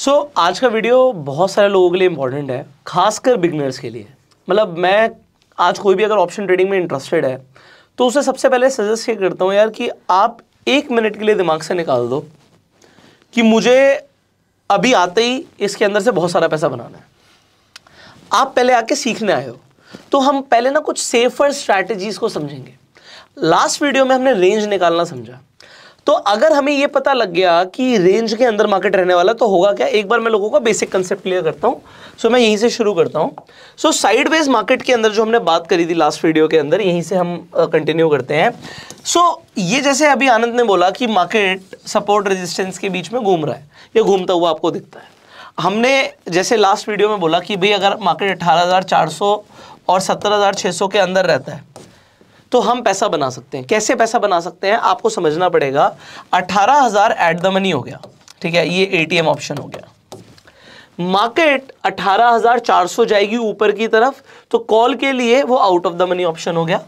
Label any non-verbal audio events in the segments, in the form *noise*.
सो so, आज का video बहुत सारे लोगों के लिए इंपॉर्टेंट है खासकर बिगनर्स के लिए। मतलब मैं आज कोई भी अगर ऑप्शन ट्रेडिंग में इंटरेस्टेड है तो उसे सबसे पहले सजेस्ट ये करता हूँ यार कि आप एक मिनट के लिए दिमाग से निकाल दो कि मुझे अभी आते ही इसके अंदर से बहुत सारा पैसा बनाना है। आप पहले आके सीखने आए हो तो हम पहले ना कुछ सेफर स्ट्रैटेजीज को समझेंगे। लास्ट वीडियो में हमने रेंज निकालना समझा। तो अगर हमें यह पता लग गया कि रेंज के अंदर मार्केट रहने वाला तो होगा क्या? एक बार मैं लोगों का बेसिक कंसेप्ट क्लियर करता हूँ। सो so, मैं यहीं से शुरू करता हूँ। सो साइड वेज मार्केट के अंदर जो हमने बात करी थी लास्ट वीडियो के अंदर यहीं से हम कंटिन्यू uh, करते हैं। सो so, ये जैसे अभी आनंद ने बोला कि मार्केट सपोर्ट रेजिस्टेंस के बीच में घूम रहा है ये घूमता हुआ आपको दिखता है। हमने जैसे लास्ट वीडियो में बोला कि भाई अगर मार्केट अठारह और सत्तर के अंदर रहता है तो हम पैसा बना सकते हैं। कैसे पैसा बना सकते हैं, आपको समझना पड़ेगा। अठारह हज़ार एट द मनी हो गया। ठीक है, ये एटीएम ऑप्शन हो गया। मार्केट अठारह हज़ार चार सौ जाएगी ऊपर की तरफ़ तो कॉल के लिए वो out of the money option हो गया।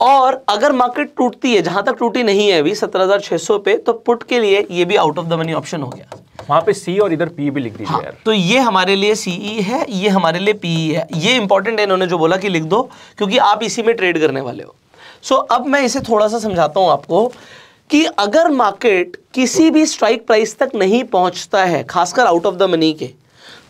और अगर मार्केट टूटती है, जहाँ तक टूटी नहीं है अभी, सत्रह हज़ार छह सौ पे तो पुट के लिए ये भी out of the money option हो गया। वहाँ पे सी और इधर पी भी लिख दीजिए हाँ, तो ये हमारे लिए सीई e है ये हमारे लिए पीई e है। ये इंपॉर्टेंट है इन्होंने जो बोला कि लिख दो क्योंकि आप इसी में ट्रेड करने वाले हो। सो so, अब मैं इसे थोड़ा सा समझाता हूँ आपको कि अगर मार्केट किसी भी स्ट्राइक प्राइस तक नहीं पहुँचता है खासकर आउट ऑफ़ द मनी के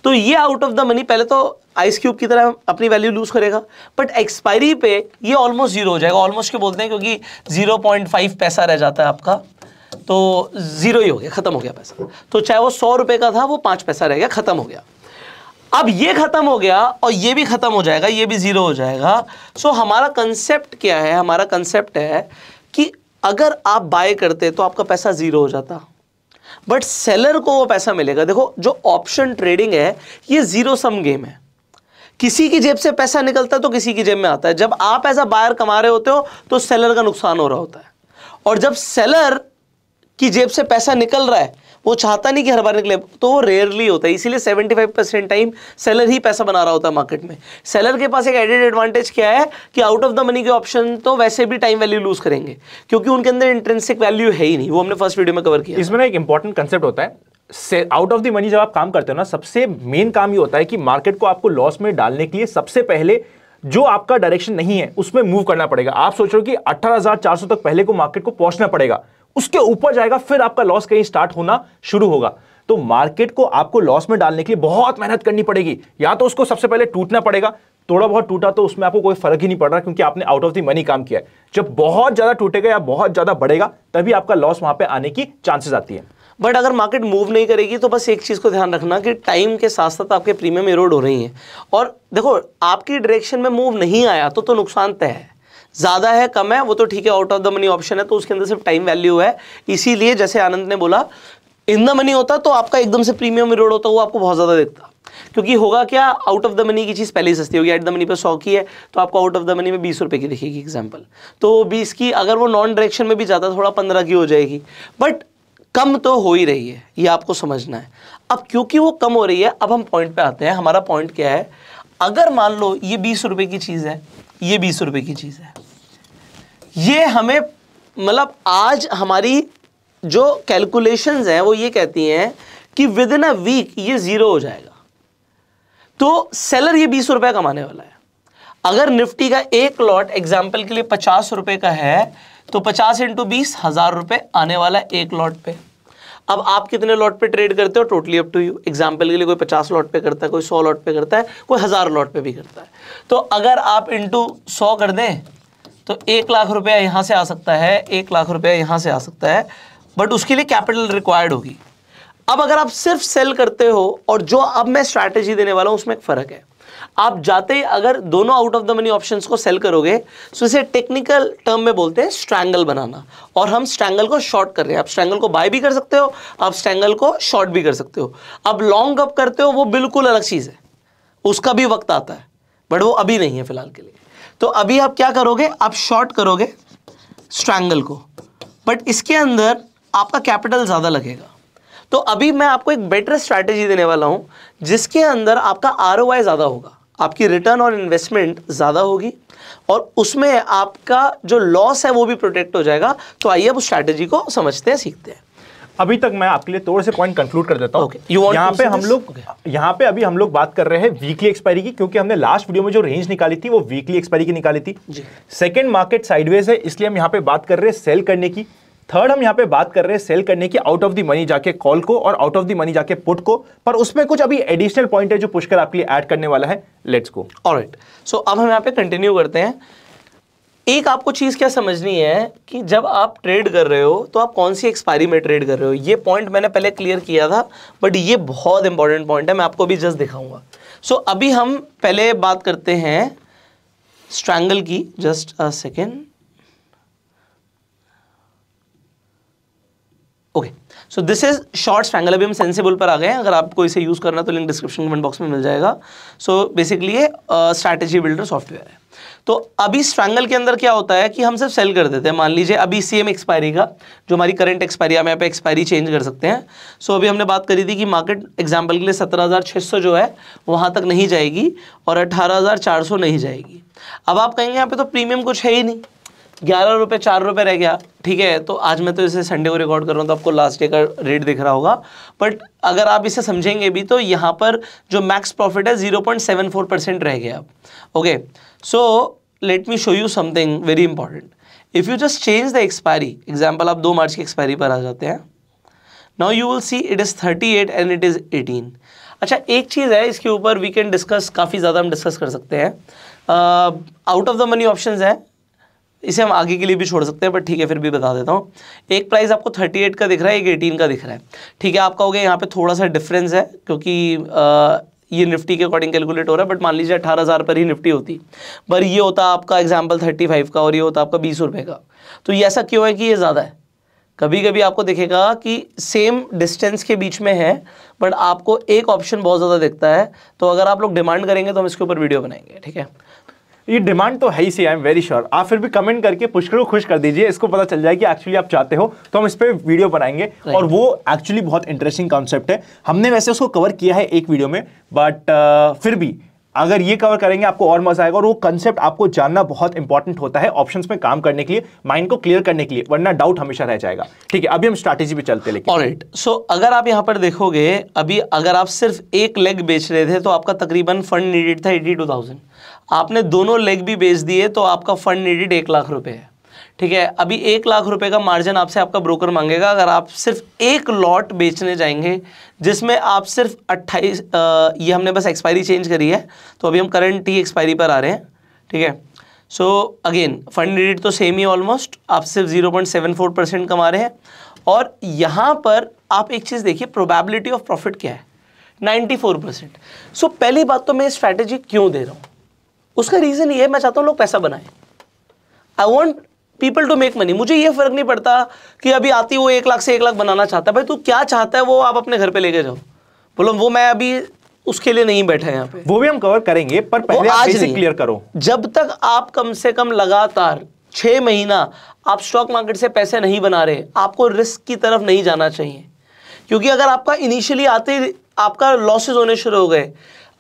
तो ये आउट ऑफ़ द मनी पहले तो आइस क्यूब की तरह अपनी वैल्यू लूज करेगा बट एक्सपायरी पे ये ऑलमोस्ट ज़ीरो हो जाएगा। ऑलमोस्ट क्यों बोलते हैं? क्योंकि ज़ीरो पॉइंट फाइव पैसा रह जाता है आपका। तो ज़ीरो ही हो गया, ख़त्म हो गया पैसा। तो चाहे वो सौ रुपए का था, वो पाँच पैसा रह गया, ख़त्म हो गया। अब ये ख़त्म हो गया और ये भी ख़त्म हो जाएगा, ये भी ज़ीरो हो जाएगा। सो हमारा कंसेप्ट क्या है? हमारा कंसेप्ट है कि अगर आप बाय करते तो आपका पैसा ज़ीरो हो जाता। बट सेलर को वो पैसा मिलेगा। देखो, जो ऑप्शन ट्रेडिंग है, ये ज़ीरो सम गेम है। किसी की जेब से पैसा निकलता है तो किसी की जेब में आता है। जब आप ऐसा बायर कमा रहे होते हो तो सेलर का नुकसान हो रहा होता है। और जब सेलर कि जेब से पैसा निकल रहा है वो चाहता नहीं कि हर बार निकले। तो वो रेयरली होता है इसीलिए 75 परसेंट टाइम सेलर ही पैसा बना रहा होता है मार्केट में। सेलर के पास एक एडेड एडवांटेज क्या है कि आउट ऑफ़ द मनी के ऑप्शन तो वैसे भी टाइम वैल्यू लूज करेंगे क्योंकि उनके अंदर इंट्रेंसिक वैल्यू है ही नहीं। वो हमने फ़र्स्ट वीडियो में कवर किया। इसमें ना एक इंपॉर्टेंट कंसेप्ट होता है आउट ऑफ़ द मनी जब आप काम करते हो ना सबसे मेन काम ये होता है कि मार्केट को आपको लॉस में डालने के लिए सबसे पहले जो आपका डायरेक्शन नहीं है उसमें मूव करना पड़ेगा। आप सोच रहे हो कि 18,400 तक पहले को मार्केट को पहुँचना पड़ेगा। उसके ऊपर जाएगा, फिर आपका लॉस कहीं स्टार्ट होना शुरू होगा। तो मार्केट को आपको लॉस में डालने के लिए बहुत मेहनत करनी पड़ेगी। या तो उसको सबसे पहले टूटना पड़ेगा। थोड़ा बहुत टूटा तो उसमें आपको कोई फ़र्क ही नहीं पड़ रहा, क्योंकि आपने आउट ऑफ़ द मनी काम किया है। जब बहुत ज़्यादा टूटेगा या बहुत ज़्यादा बढ़ेगा, तभी आपका लॉस वहाँ पे आने की चांसेस आती है। बट अगर मार्केट मूव नहीं करेगी तो बस एक चीज़ को ध्यान रखना कि टाइम के साथ साथ आपके प्रीमियम इरोड हो रही है। और देखो, आपकी डायरेक्शन में मूव नहीं आया तो तो नुकसान तय है। ज़्यादा है, कम है, वो तो ठीक है out of the money option है तो उसके अंदर सिर्फ़ टाइम वैल्यू है। इसीलिए जैसे आनंद ने बोला इन द मनी होता तो आपका एकदम से प्रीमियम इरोड होता, वो आपको बहुत ज़्यादा दिखता। क्योंकि होगा क्या आउट ऑफ़ द मनी की चीज़ पहले ही सस्ती होगी एट द मनी पर सौ की है तो आपको आउट ऑफ़ द मनी में बीस रुपये की दिखेगी एग्ज़ाम्पल तो बीस की, अगर वो नॉन डायरेक्शन में भी जाता, थोड़ा पंद्रह की हो जाएगी। बट कम तो हो ही रही है, ये आपको समझना है। अब क्योंकि वो कम हो रही है, अब हम पॉइंट पे आते हैं। हमारा पॉइंट क्या है? अगर मान लो ये बीस रुपए की चीज़ है, ये बीस रुपए की चीज़ है ये हमें मतलब आज हमारी जो कैलकुलेशंस हैं, वो ये कहती हैं कि विद इन अ वीक ये ज़ीरो हो जाएगा। तो सेलर ये बीस रुपए कमाने वाला है। अगर निफ्टी का एक लॉट एग्ज़ाम्पल के लिए पचास रुपए का है तो पचास इंटू बीस हज़ार रुपए आने वाला एक लॉट पे। अब आप कितने लॉट पे ट्रेड करते हो? Totally up to you example के लिए कोई पचास लॉट पे करता है, कोई सौ लॉट पे करता है, कोई हज़ार लॉट पे भी करता है। तो अगर आप इंटू सौ कर दें तो एक लाख रुपया यहाँ से आ सकता है, एक लाख रुपया यहाँ से आ सकता है बट उसके लिए कैपिटल रिक्वायर्ड होगी। अब अगर आप सिर्फ़ सेल करते हो और जो अब मैं स्ट्रैटेजी देने वाला हूँ, उसमें एक फ़र्क है। आप जाते ही अगर दोनों out of the money options को सेल करोगे तो इसे टेक्निकल टर्म में बोलते हैं स्ट्रैंगल बनाना। और हम स्ट्रैंगल को शॉर्ट कर रहे हैं। आप स्ट्रैंगल को बाय भी कर सकते हो, आप स्ट्रैंगल को शॉर्ट भी कर सकते हो। अब लॉन्ग अप करते हो, वो बिल्कुल अलग चीज़ है। उसका भी वक्त आता है बट वो अभी नहीं है फ़िलहाल के लिए। तो अभी आप क्या करोगे? आप शॉर्ट करोगे स्ट्रैंगल को। बट इसके अंदर आपका कैपिटल ज़्यादा लगेगा। तो अभी मैं आपको एक बेटर स्ट्रैटेजी देने वाला हूँ, जिसके अंदर आपका आरओआई ज़्यादा होगा। आपकी रिटर्न ऑन इन्वेस्टमेंट ज़्यादा होगी और उसमें आपका जो लॉस है वो भी प्रोटेक्ट हो जाएगा। तो आइए अब उस स्ट्रैटेजी को समझते हैं, सीखते हैं। अभी तक मैं आपके लिए थोड़े से पॉइंट कंक्लूड कर देता हूँ। Okay. यहाँ पे हम लोग Okay. यहाँ पे अभी हम लोग बात कर रहे हैं वीकली एक्सपायरी की क्योंकि हमने लास्ट वीडियो में जो रेंज निकाली थी वो वीकली एक्सपायरी की निकाली थी। जी। सेकंड मार्केट साइडवेज है इसलिए हम यहाँ पे बात कर रहे हैं सेल करने की। थर्ड हम यहाँ पे बात कर रहे हैं सेल करने की आउट ऑफ़ द मनी जाके कॉल को और आउट ऑफ़ द मनी जाके पुट को। पर उसमें कुछ अभी एडिशनल पॉइंट है जो पुष्कर आपके लिए ऐड करने वाला है। लेट्स गो ऑलराइट सो अब हम यहाँ पे कंटिन्यू करते हैं। एक आपको चीज़ क्या समझनी है कि जब आप ट्रेड कर रहे हो तो आप कौन सी एक्सपायरी में ट्रेड कर रहे हो? ये पॉइंट मैंने पहले क्लियर किया था बट ये बहुत इंपॉर्टेंट पॉइंट है मैं आपको अभी जस्ट दिखाऊँगा। सो so, अभी हम पहले बात करते हैं स्ट्रैंगल की just a second okay so this is short strangle अभी हम सेंसिबल पर आ गए हैं। अगर आपको इसे यूज़ करना तो लिंक डिस्क्रिप्शन कमेंट बॉक्स में मिल जाएगा। सो बेसिकली ये स्ट्रैटेजी बिल्डर सॉफ्टवेयर है। तो अभी स्ट्रैंगल के अंदर क्या होता है कि हम सिर्फ़ सेल कर देते हैं। मान लीजिए अभी सीएम एक्सपायरी का, जो हमारी करंट एक्सपायरी हम यहाँ पे एक्सपायरी चेंज कर सकते हैं। सो अभी हमने बात करी थी कि मार्केट एग्ज़ाम्पल के लिए सत्रह जो है, वहाँ तक नहीं जाएगी और अठारह नहीं जाएगी। अब आप कहेंगे यहाँ पे तो प्रीमियम कुछ है ही नहीं। ग्यारह रुपये चार रुपये रह गया। ठीक है तो आज मैं तो इसे संडे को रिकॉर्ड कर रहा हूँ तो आपको लास्ट डे का रेट दिख रहा होगा। बट अगर आप इसे समझेंगे भी तो यहाँ पर जो मैक्स प्रॉफिट है zero point seven four percent रह गया। Okay so let me show you something very important if you just change the expiry example आप दो मार्च की एक्सपायरी पर आ जाते हैं। Now you will see it is thirty eight and it is eighteen अच्छा एक चीज़ है, इसके ऊपर वी कैन डिस्कस काफ़ी ज़्यादा हम डिस्कस कर सकते हैं। Out of the money option है। इसे हम आगे के लिए भी छोड़ सकते हैं बट ठीक है फिर भी बता देता हूँ। एक प्राइस आपको 38 का दिख रहा है एक 18 का दिख रहा है। ठीक है आपका हो गया यहाँ पे थोड़ा सा डिफरेंस है क्योंकि आ, ये निफ्टी के अकॉर्डिंग कैलकुलेट हो रहा है बट मान लीजिए अठारह हज़ार पर ही निफ्टी होती। पर ये होता आपका एग्ज़ाम्पल थर्टी फाइव का और ये होता आपका बीस रुपये का। तो ये ऐसा क्यों है कि ये ज़्यादा है? कभी कभी आपको दिखेगा कि सेम डिस्टेंस के बीच में है बट आपको एक ऑप्शन बहुत ज़्यादा दिखता है। तो अगर आप लोग डिमांड करेंगे तो हम इसके ऊपर वीडियो बनाएँगे ठीक है? ये डिमांड तो है ही see I am very sure आप फिर भी कमेंट करके पुष्कर को खुश कर दीजिए। इसको पता चल जाए कि एक्चुअली आप चाहते हो तो हम इस पर वीडियो बनाएँगे। Right. और वो एक्चुअली बहुत इंटरेस्टिंग कॉन्सेप्ट है। हमने वैसे उसको कवर किया है एक वीडियो में बट uh, फिर भी अगर ये कवर करेंगे आपको और मज़ा आएगा। और वो कंसेप्ट आपको जानना बहुत इंपॉर्टेंट होता है ऑप्शंस में काम करने के लिए माइंड को क्लियर करने के लिए वरना डाउट हमेशा रह जाएगा। ठीक है अभी हम स्ट्रैटेजी पे चलते लेकिन। ऑलराइट सो so, अगर आप यहाँ पर देखोगे अभी अगर आप सिर्फ़ एक लेग बेच रहे थे तो आपका तकरीबन फंड नीडेड था एटी टू थाउज़ेंड आपने दोनों लेग भी बेच दिए तो आपका फंड नीडेड एक लाख रुपए है। ठीक है? अभी एक लाख रुपए का मार्जिन आपसे आपका ब्रोकर मांगेगा। अगर आप सिर्फ़ एक लॉट बेचने जाएँगे, जिसमें आप सिर्फ़ अट्ठाईस ये हमने बस एक्सपायरी चेंज करी है तो अभी हम करंट ही एक्सपायरी पर आ रहे हैं। ठीक है? सो अगेन फंड नीडेड तो सेम ही ऑलमोस्ट आप सिर्फ़ zero point seven four percent कमा रहे हैं। और यहाँ पर आप एक चीज़ देखिए प्रोबेबिलिटी ऑफ़ प्रॉफिट क्या है? 94 फोर परसेंट सो पहली बात तो मैं स्ट्रैटेजी क्यों दे रहा हूँ? उसका रीज़न ये है मैं चाहता हूँ लोग पैसा बनाएँ। I want people to make money मुझे ये फ़र्क नहीं पड़ता कि अभी आती वो एक लाख से एक लाख बनाना चाहता है। भाई तू क्या चाहता है वो आप अपने घर पे लेके जाओ। बोलो वो मैं अभी उसके लिए नहीं बैठा यहाँ पे। वो भी हम कवर करेंगे पर पहले आप आज क्लियर करो। जब तक आप कम से कम लगातार छह महीना आप स्टॉक मार्केट से पैसे नहीं बना रहे आपको रिस्क की तरफ़ नहीं जाना चाहिए। क्योंकि अगर आपका इनिशियली आते ही आपका लॉसेज होने शुरू हो गए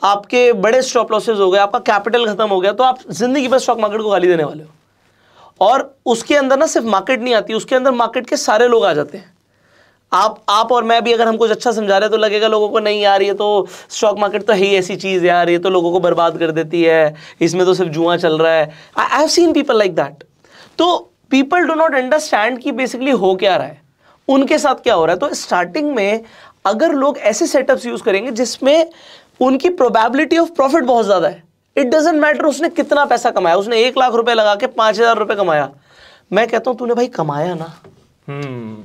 आपके बड़े स्टॉप लॉसेज हो गए, आपका कैपिटल खत्म हो गया तो आप ज़िंदगी भर स्टॉक मार्केट को गाली देने वाले हो। और उसके अंदर ना सिर्फ़ मार्केट नहीं आती, उसके अंदर मार्केट के सारे लोग आ जाते हैं। आप आप और मैं भी अगर हम कुछ अच्छा समझा रहे हैं तो लगेगा लोगों को, नहीं यार, ये तो स्टॉक मार्केट तो है ही ऐसी चीज़ यार, ये तो लोगों को बर्बाद कर देती है, इसमें तो सिर्फ़ जुआ चल रहा है। I have seen people like that तो पीपल डो नॉट अंडरस्टैंड कि बेसिकली हो क्या रहा है। उनके साथ क्या हो रहा है? तो स्टार्टिंग में अगर लोग ऐसे सेटअप्स यूज़ करेंगे जिसमें उनकी प्रोबेबिलिटी ऑफ़ प्रॉफिट बहुत ज़्यादा है। इट डजेंट मैटर उसने कितना पैसा कमाया उसने एक लाख रुपए लगा के पाँच हज़ार रुपये कमाया। मैं कहता हूँ तूने भाई कमाया ना। हम्म।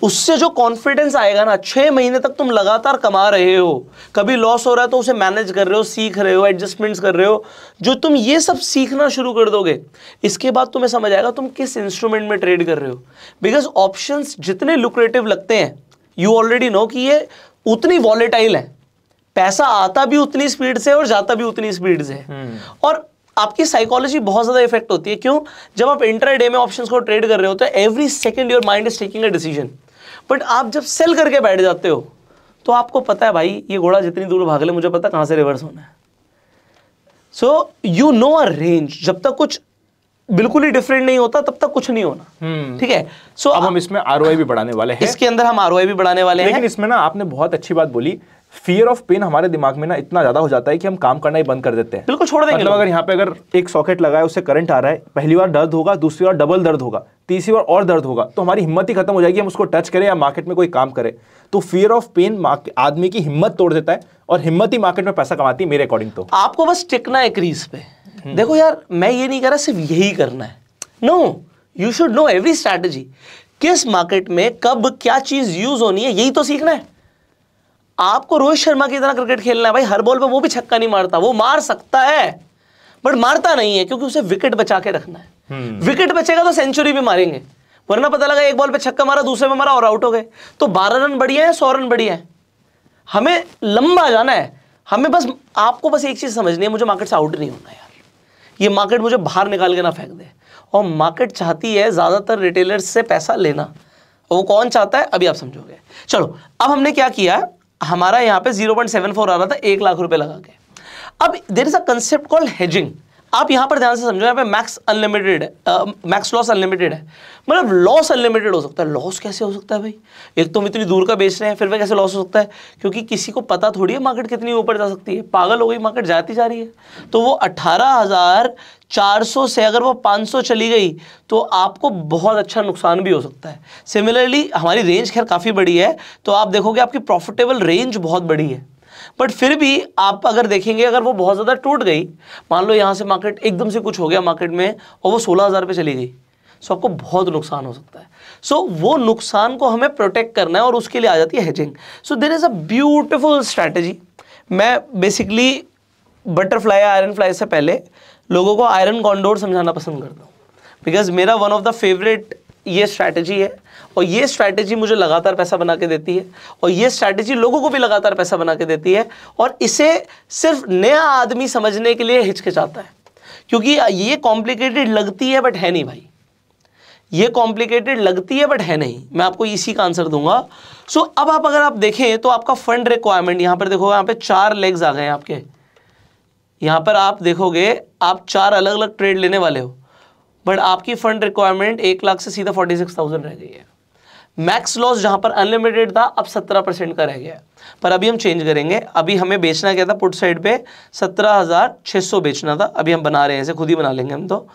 उससे जो कॉन्फिडेंस आएगा ना छह महीने तक तुम लगातार कमा रहे हो। कभी लॉस हो रहा है तो उसे मैनेज कर रहे हो सीख रहे हो एडजस्टमेंट्स कर रहे हो। जो तुम ये सब सीखना शुरू कर दोगे इसके बाद तुम्हें समझ आएगा तुम किस इंस्ट्रूमेंट में ट्रेड कर रहे हो। बिकॉज़ ऑप्शंस जितने लुक्रेटिव लगते हैं यू ऑलरेडी नो कि ये उतनी वॉलेटाइल है। पैसा आता भी उतनी स्पीड से और जाता भी उतनी स्पीड से। और आपकी साइकोलॉजी बहुत ज़्यादा इफ़ेक्ट होती है। क्यों? जब आप इंटर डे में ऑप्शंस को ट्रेड कर रहे हो तो every second your mind is taking a decision but आप जब सेल करके बैठ जाते हो तो आपको पता है भाई ये घोड़ा जितनी दूर भाग ले मुझे पता कहाँ से रिवर्स होना है। So you know a range जब तक कुछ बिल्कुल ही डिफरेंट नहीं होता तब तक कुछ नहीं होना। हम्म। ठीक है? सो so, अब हम इसमें आरओआई भी बढ़ाने वाले हैं। इसके अंदर हम आर भी बढ़ाने वाले लेकिन हैं इसमें ना आपने बहुत अच्छी बात बोली फियर ऑफ़ पेन हमारे दिमाग में ना इतना ज़्यादा हो जाता है कि हम काम करना ही बंद कर देते हैं। बिल्कुल छोड़ देंगे मतलब अगर यहाँ पे अगर एक सॉकेट लगा है उससे करंट आ रहा है पहली बार दर्द होगा दूसरी बार डबल दर्द होगा तीसरी बार और दर्द होगा तो हमारी हिम्मत ही खत्म हो जाएगी हम उसको टच करें या मार्केट में कोई काम करे। तो फियर ऑफ़ पेन आदमी की हिम्मत तोड़ देता है और हिम्मत ही मार्केट में पैसा कमाती है मेरे अकॉर्डिंग तो। आपको बस टिकना है क्रीज पे। देखो यार मैं ये नहीं कह रहा सिर्फ़ यही करना है। No you should know every strategy किस मार्केट में कब क्या चीज़ यूज़ होनी है यही तो सीखना है। आपको रोहित शर्मा की तरह क्रिकेट खेलना है भाई हर बॉल पे वो भी छक्का नहीं मारता वो मार सकता है बट मारता नहीं है क्योंकि उसे विकेट बचा के रखना है। विकेट बचेगा तो सेंचुरी भी मारेंगे वरना पता लगा एक बॉल पे छक्का मारा दूसरे में मारा और आउट हो गए। तो बारह रन बढ़िया है सौ रन बढ़िया है। हमें लंबा जाना है हमें बस आपको बस एक चीज़ समझनी है मुझे मार्केट से आउट नहीं होना यार। ये मार्केट मुझे बाहर निकाल के ना फेंक दे। और मार्केट चाहती है ज़्यादातर रिटेलर्स से पैसा लेना। और वो कौन चाहता है अभी आप समझोगे। चलो अब हमने क्या किया? हमारा यहाँ पे 0.74 आ रहा था, एक लाख रुपए लगा के। अब there is a concept called hedging आप यहाँ पर ध्यान से समझो, यहाँ पे मैक्स अनलिमिटेड है मैक्स लॉस अनलिमिटेड है। मतलब लॉस अनलिमिटेड हो सकता है। लॉस कैसे हो सकता है भाई? एक तो हम इतनी दूर का बेच रहे हैं, फिर भी कैसे लॉस हो सकता है? क्योंकि किसी को पता थोड़ी है मार्केट कितनी ऊपर जा सकती है। पागल हो गई मार्केट जाती जा रही है। तो वो अट्ठारह सौ अगर वो पाँच सौ चली गई तो आपको बहुत अच्छा नुकसान भी हो सकता है। सिमिलरली हमारी रेंज खैर काफ़ी बड़ी है। तो आप देखोगे आपकी प्रॉफिटेबल रेंज बहुत बड़ी है। बट फिर भी आप अगर देखेंगे अगर वो बहुत ज़्यादा टूट गई मान लो यहाँ से मार्केट एकदम से कुछ हो गया मार्केट में और वो सोलह हज़ार पे चली गई सो आपको बहुत नुकसान हो सकता है। सो so, वो नुकसान को हमें प्रोटेक्ट करना है और उसके लिए आ जाती है hedging so there is a beautiful strategy मैं बेसिकली बटरफ्लाई आयरन फ्लाई से पहले लोगों को आयरन कॉन्डोर समझाना पसंद करता हूँ। बिकॉज़ मेरा वन ऑफ़ द फेवरेट ये स्ट्रैटेजी है। और ये स्ट्रैटेजी मुझे लगातार पैसा बना के देती है और ये स्ट्रैटेजी लोगों को भी लगातार पैसा बना के देती है और इसे सिर्फ़ नया आदमी समझने के लिए हिचकिचाता है। क्योंकि ये कॉम्प्लिकेटेड लगती है बट है नहीं भाई। ये कॉम्प्लिकेटेड लगती है बट है नहीं। मैं आपको इसी का आंसर दूँगा। सो so, अब आप अगर आप देखें तो आपका फंड रिक्वायरमेंट यहाँ पर देखो यहाँ पे चार लेग्स आ गए हैं आपके। यहाँ पर आप देखोगे आप चार अलग अलग ट्रेड लेने वाले हो बट आपकी फंड रिक्वायरमेंट एक लाख से सीधा फोर्टी सिक्स थाउज़ेंड रह गई है। मैक्स लॉस जहाँ पर अनलिमिटेड था, अब सत्रह परसेंट का रह गया पर अभी हम चेंज करेंगे। अभी हमें बेचना क्या था? पुट साइड पे सत्रह हज़ार छः सौ बेचना था। अभी हम बना रहे हैं इसे, खुद ही बना लेंगे हम तो।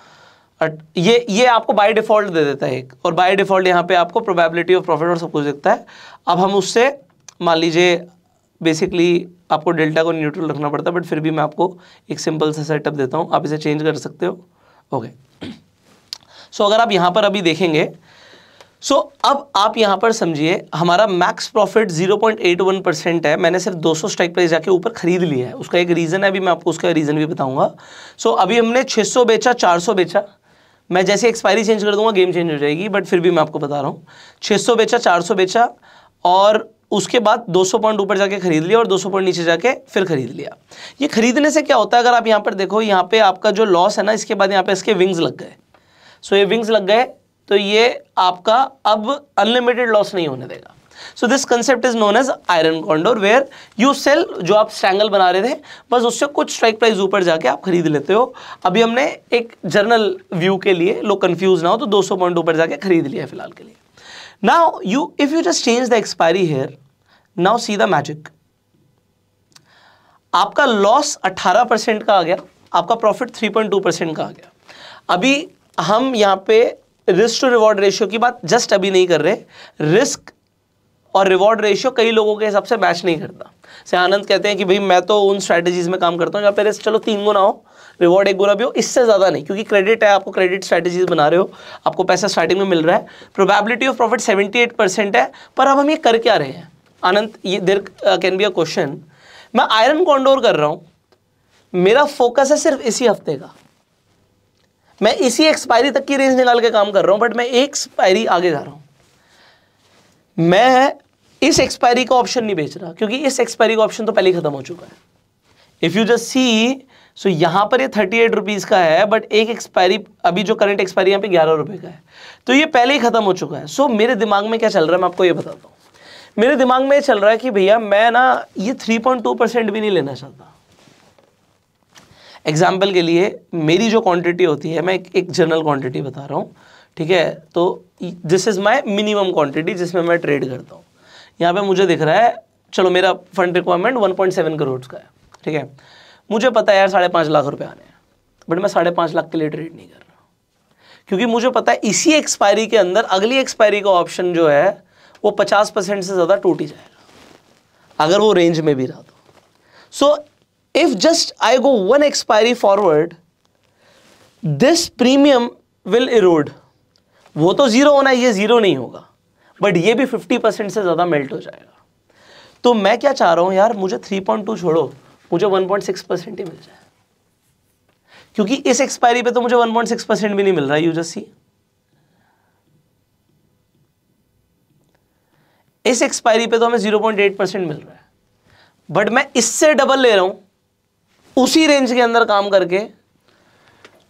ये ये आपको बाय डिफ़ॉल्ट दे देता है एक। और बाय डिफ़ॉल्ट यहाँ पे आपको प्रोबेबिलिटी ऑफ़ प्रॉफिट और सब कुछ दिखता है। अब हम उससे, मान लीजिए बेसिकली आपको डेल्टा को न्यूट्रल रखना पड़ता है बट फिर भी मैं आपको एक सिंपल सा सेटअप देता हूँ। आप इसे चेंज कर सकते हो। ओके सो *clears throat* अगर आप यहाँ पर अभी देखेंगे सो so, अब आप यहाँ पर समझिए हमारा मैक्स प्रॉफिट 0.81 परसेंट है। मैंने सिर्फ़ 200 स्ट्राइक प्राइस जाके ऊपर खरीद लिया है। उसका एक रीज़न है अभी मैं आपको उसका रीज़न भी बताऊँगा। सो so, अभी हमने 600 बेचा 400 बेचा। मैं जैसे एक्सपायरी चेंज कर दूँगा गेम चेंज हो जाएगी बट फिर भी मैं आपको बता रहा हूँ। 600 बेचा 400 बेचा और उसके बाद 200 पॉइंट ऊपर जाके खरीद लिया और 200 पॉइंट नीचे जाके फिर खरीद लिया। ये खरीदने से क्या होता है? अगर आप यहाँ पर देखो यहाँ पे आपका जो लॉस है ना इसके बाद यहाँ पे इसके विंग्स लग गए। सो ये विंग्स लग गए तो ये आपका अब अनलिमिटेड लॉस नहीं होने देगा। So this concept is known as iron condor where you sell जो आप स्ट्रैंगल बना रहे थे, बस उससे कुछ स्ट्राइक प्राइस ऊपर जाके आप खरीद लेते हो। अभी हमने एक जर्नल व्यू के लिए, लोग कंफ्यूज ना हो तो 200 पॉइंट ऊपर जाके खरीद लिया फ़िलहाल के लिए। Now you if you just change the expiry here now see the magic आपका लॉस 18 परसेंट का आ गया, आपका प्रॉफिट 3.2 परसेंट का आ गया। अभी हम यहाँ पे रिस्क टू रिवॉर्ड रेशियो की बात जस्ट अभी नहीं कर रहे। रिस्क और रिवॉर्ड रेशियो कई लोगों के हिसाब से मैच नहीं करता। से आनंद कहते हैं कि भाई मैं तो उन स्ट्रैटेजीज में काम करता हूँ जहाँ पे रिस्क चलो तीन गुना हो रिवॉर्ड एक गुना भी हो, इससे ज़्यादा नहीं, क्योंकि क्रेडिट है, आपको क्रेडिट स्ट्रैटेजीज बना रहे हो, आपको पैसा स्टार्टिंग में मिल रहा है। Probability of profit seventy eight percent है, पर अब हम ये कर क्या रहे हैं? आनंद, ये there can be a question मैं आयरन कॉन्डोर कर रहा हूँ। मेरा फोकस है सिर्फ़ इसी हफ़्ते का। मैं इसी एक्सपायरी तक की रेंज निकाल के काम कर रहा हूँ बट मैं एक एक्सपायरी आगे जा रहा हूँ। मैं इस एक्सपायरी का ऑप्शन नहीं बेच रहा क्योंकि इस एक्सपायरी का ऑप्शन तो पहले ही खत्म हो चुका है। If you just see so यहाँ पर ये थर्टी एट रुपीज़ का है बट एक एक्सपायरी अभी जो करंट एक्सपायरी यहाँ पे ग्यारह रुपए का है। तो ये पहले ही खत्म हो चुका है। सो so, मेरे दिमाग में क्या चल रहा है मैं आपको ये बताता हूँ। मेरे दिमाग में ये चल रहा है कि भैया मैं ना ये थ्री पॉइंट टू परसेंट भी नहीं लेना चाहता। एग्ज़ाम्पल के लिए मेरी जो क्वांटिटी होती है मैं एक, एक जनरल क्वांटिटी बता रहा हूँ ठीक है? तो this is my minimum quantity जिसमें मैं ट्रेड करता हूँ। यहाँ पे मुझे दिख रहा है चलो मेरा फंड रिक्वायरमेंट 1.7 करोड़ का है ठीक है? मुझे पता है यार साढ़े पाँच लाख रुपए आने हैं बट मैं साढ़े पाँच लाख के लिए ट्रेड नहीं कर रहा क्योंकि मुझे पता है इसी एक्सपायरी के अंदर अगली एक्सपायरी का ऑप्शन जो है वो पचास परसेंट से ज़्यादा टूट ही जाएगा अगर वो रेंज में भी रहा तो। So if just I go one expiry forward this premium will erode वो तो ज़ीरो होना है, ये ज़ीरो नहीं होगा। बट ये भी फिफ्टी परसेंट से ज़्यादा मेल्ट हो जाएगा। तो मैं क्या चाह रहा हूँ यार, मुझे थ्री पॉइंट टू छोड़ो। मुझे वन पॉइंट सिक्स परसेंट ही मिल जाए। क्योंकि इस एक्सपायरी पे तो मुझे 1.6 परसेंट भी नहीं मिल रहा यू जस्ट सी इस एक्सपायरी पे तो हमें 0.8 परसेंट मिल रहा है। बट मैं इससे डबल ले रहा हूँ। उसी रेंज के अंदर काम करके।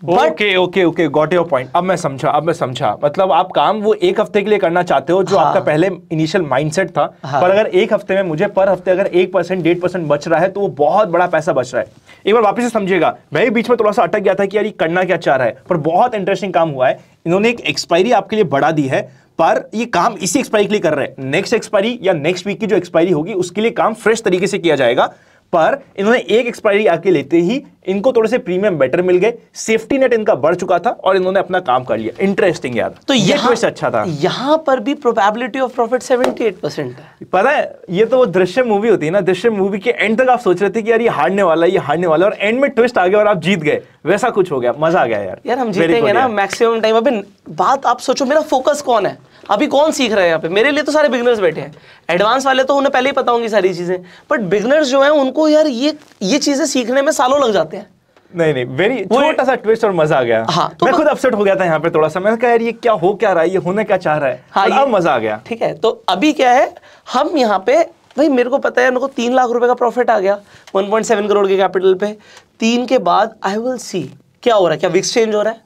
Okay okay okay got your point अब मैं समझा अब मैं समझा। मतलब आप काम वो एक हफ़्ते के लिए करना चाहते हो जो हाँ. आपका पहले इनिशियल माइंडसेट था हाँ. पर अगर एक हफ़्ते में मुझे पर हफ़्ते अगर एक परसेंट डेढ़ परसेंट बच रहा है तो वो बहुत बड़ा पैसा बच रहा है। एक बार वापस से समझिएगा मैं भी बीच में थोड़ा सा अटक गया था कि यार ये करना क्या चाह रहा है पर बहुत इंटरेस्टिंग काम हुआ है। इन्होंने एक एक्सपायरी आपके लिए बढ़ा दी है पर ये काम इसी एक्सपायरी के लिए कर रहे हैं। नेक्स्ट एक्सपायरी या नेक्स्ट वीक की जो एक्सपायरी होगी उसके लिए काम फ्रेश तरीके से किया जाएगा। पर इन्होंने एक एक्सपायरी आके लेते ही इनको थोड़े से प्रीमियम बेटर मिल गए। सेफ्टी नेट इनका बढ़ चुका था और इन्होंने अपना काम कर लिया। इंटरेस्टिंग यार। तो ये यहाँ अच्छा था। यहाँ पर भी प्रोबेबिलिटी ऑफ़ प्रॉफिट 78 परसेंट है। पता है ये तो वो दृश्य मूवी होती है ना दृश्य मूवी के एंड तक आप सोच रहे थे कि यार ये हारने वाला है ये हारने वाला और एंड में ट्विस्ट आ गया और आप जीत गए। वैसा कुछ हो गया मज़ा आ गया यार। यार हम जीतेंगे ना मैक्सिमम टाइम अभी बात आप सोचो मेरा फोकस कौन है? अभी कौन सीख रहा है यहाँ पे? मेरे लिए तो सारे बिगनर्स बैठे हैं। एडवांस वाले तो उन्हें पहले ही पता होंगी सारी चीज़ें। बट बिगनर्स जो है उनको यार ये ये चीज़ें सीखने में सालों लग जाते हैं। नहीं नहीं वेरी छोटा सा ट्विस्ट और मज़ा आ गया। हाँ तो मैं खुद अपसेट हो गया था यहाँ पे थोड़ा सा। मैंने कहा यार ये क्या हो क्या रहा है? ये होने क्या चाह रहा है? हाँ अब मज़ा आ गया। ठीक है तो अभी क्या है हम यहाँ पे भाई मेरे को पता है मेरे को तीन लाख रुपए का प्रॉफिट आ गया 1.7 करोड़ के कैपिटल पे। तीन के बाद आई विल सी क्या हो रहा है क्या विक्स चेंज हो रहा है।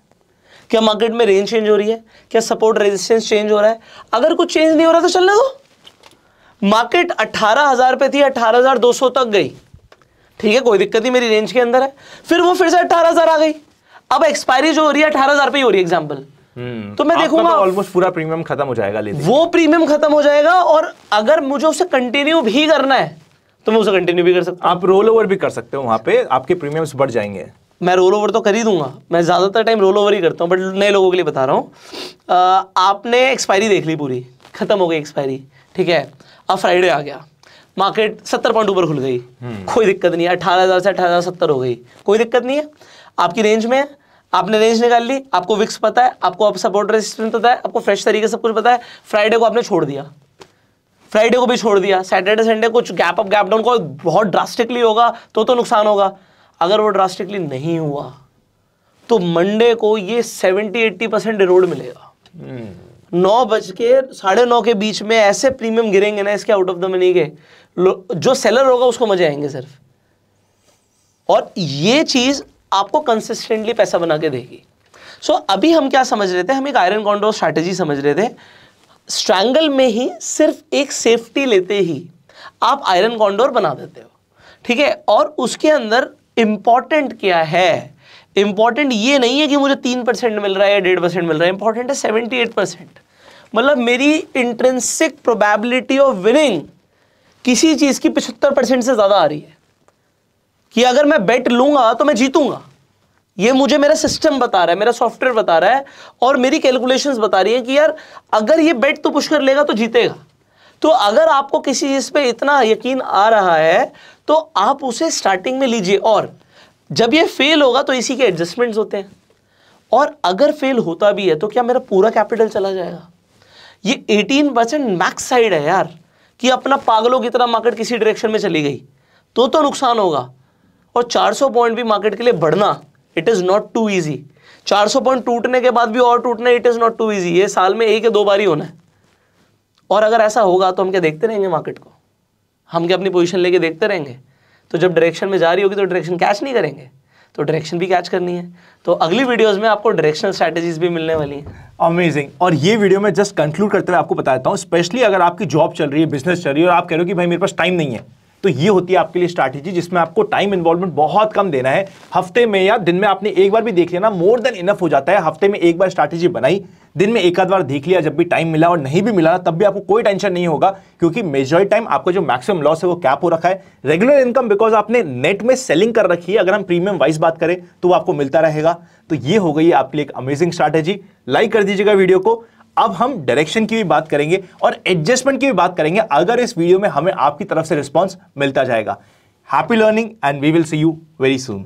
क्या मार्केट में रेंज चेंज हो रही है? क्या सपोर्ट रेजिस्टेंस चेंज हो रहा है? अगर कुछ चेंज नहीं हो रहा तो चलने दो। मार्केट अट्ठारह हज़ार पे थी अट्ठारह हज़ार दो सौ तक गई। ठीक है कोई दिक्कत नहीं मेरी रेंज के अंदर है। फिर वो फिर से अट्ठारह हज़ार आ गई। अब एक्सपायरी जो हो रही है अठारह हज़ार पे ही हो रही है एग्ज़ाम्पल हम्म। तो मैं देखूँगा ऑलमोस्ट तो पूरा प्रीमियम खत्म हो जाएगा वो प्रीमियम खत्म हो जाएगा और अगर मुझे उसे कंटिन्यू भी करना है तो मैं उसे कंटिन्यू भी कर सकता आप रोल ओवर भी कर सकते हो वहाँ पे आपके प्रीमियम्स बढ़ जाएँगे। मैं रोल ओवर तो कर ही दूँगा। मैं ज़्यादातर टाइम रोल ओवर ही करता हूँ बट नए लोगों के लिए बता रहा हूँ। आपने एक्सपायरी देख ली पूरी खत्म हो गई एक्सपायरी ठीक है? अब फ्राइडे आ गया। मार्केट सत्तर पॉइंट ऊपर खुल गई। हम्म। कोई दिक्कत नहीं है अठारह हज़ार से अठारह हज़ार सत्तर हो गई। कोई दिक्कत नहीं है। आपकी रेंज में है। आपने रेंज निकाल ली आपको विक्स पता है आपको आप सपोर्ट रेजिस्टेंस पता है आपको फ्रेश तरीके से सब कुछ पता है। फ्राइडे को आपने छोड़ दिया। फ्राइडे को भी छोड़ दिया। सैटरडे संडे कुछ गैप अप गैप डाउन को बहुत ड्रास्टिकली होगा तो तो नुकसान होगा। अगर वो ड्रास्टिकली नहीं हुआ तो मंडे को ये सेवेंटी एट्टी परसेंट रोड मिलेगा। नौ बज के साढ़े नौ के बीच में ऐसे प्रीमियम गिरेंगे ना इसके आउट ऑफ़ द मनी के। जो सेलर होगा उसको मज़े आएँगे सिर्फ़। और ये चीज़ आपको कंसिस्टेंटली पैसा बना के देगी। सो so, अभी हम क्या समझ रहे थे? हम एक आयरन कॉन्डो स्ट्रैटेजी समझ रहे थे। स्ट्रैंगल में ही सिर्फ़ एक सेफ्टी लेते ही आप आयरन कॉन्डोर बना देते हो। ठीक है? और उसके अंदर इंपॉर्टेंट क्या है? इंपॉर्टेंट ये नहीं है कि मुझे तीन परसेंट मिल रहा है या डेढ़ परसेंट मिल रहा है। इंपॉर्टेंट है सेवेंटी एट परसेंट मतलब मेरी इंट्रेंसिक प्रोबेबिलिटी ऑफ़ विनिंग किसी चीज़ की पिछहत्तर परसेंट से ज़्यादा आ रही है। कि अगर मैं बेट लूँगा तो मैं जीतूँगा। ये मुझे मेरा सिस्टम बता रहा है, मेरा सॉफ्टवेयर बता रहा है और मेरी कैलकुलेशंस बता रही है कि यार, अगर ये बेट तो पुश कर लेगा तो जीतेगा। तो अगर आपको किसी चीज़ पे इतना यकीन आ रहा है तो आप उसे स्टार्टिंग में लीजिए। और जब ये फेल होगा तो इसी के एडजस्टमेंट्स होते हैं। और अगर फेल होता भी है तो क्या मेरा पूरा कैपिटल चला जाएगा? ये 18 परसेंट मैक्स साइड है यार, कि अपना पागलों की तरह मार्केट किसी डायरेक्शन में चली गई। तो तो नुकसान होगा। और 400 पॉइंट भी मार्केट के लिए बढ़ना it is not too easy 400 point टूटने के बाद भी और टूटना it is not too easy ये साल में एक या दो बार ही होना है। और अगर ऐसा होगा तो हम क्या देखते रहेंगे मार्केट को? हम क्या अपनी पोजीशन लेके देखते रहेंगे? तो जब डायरेक्शन में जा रही होगी तो डायरेक्शन कैच नहीं करेंगे। तो डायरेक्शन भी कैच करनी है। तो अगली वीडियोस में आपको डायरेक्शनल स्ट्रैटेजीज भी मिलने वाली हैं। अमेजिंग और ये वीडियो में जस्ट कंक्लूड करते हुए आपको बताता हूँ स्पेशली अगर आपकी जॉब चल रही है बिज़नेस चल रही है और आप कह रहे हो कि भाई मेरे पास टाइम नहीं है तो ये होती है आपके लिए स्ट्रैटेजी जिसमें आपको टाइम इन्वॉल्वमेंट बहुत कम देना है। हफ़्ते में या दिन में आपने एक बार भी देख लिया ना मोर देन इनफ हो जाता है। हफ़्ते में एक बार स्ट्रैटेजी बनाई दिन में एक आध बार देख लिया, जब भी टाइम मिला और नहीं भी मिला, तब भी आपको कोई टेंशन नहीं होगा, क्योंकि मेजॉरिटी टाइम आपका जो मैक्सिमम लॉस है वो कैप हो रखा है। रेगुलर इनकम बिकॉज़ आपने नेट में सेलिंग कर रखी है, अगर हम प्रीमियम वाइज बात करें तो वो आपको मिलता रहेगा। तो ये हो गई आपके लिए एक अमेजिंग स्ट्रैटेजी लाइक कर दीजिएगा वीडियो को। अब हम डायरेक्शन की भी बात करेंगे और एडजस्टमेंट की भी बात करेंगे, अगर इस वीडियो में हमें आपकी तरफ़ से रिस्पॉन्स मिलता जाएगा। Happy learning and we will see you very soon